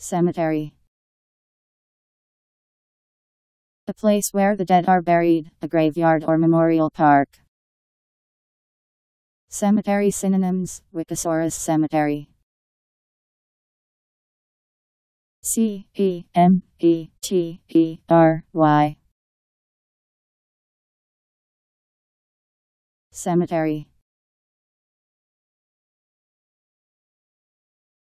Cemetery. A place where the dead are buried, a graveyard or memorial park. Cemetery synonyms Wikisaurus Cemetery. C E M E T E R Y. Cemetery.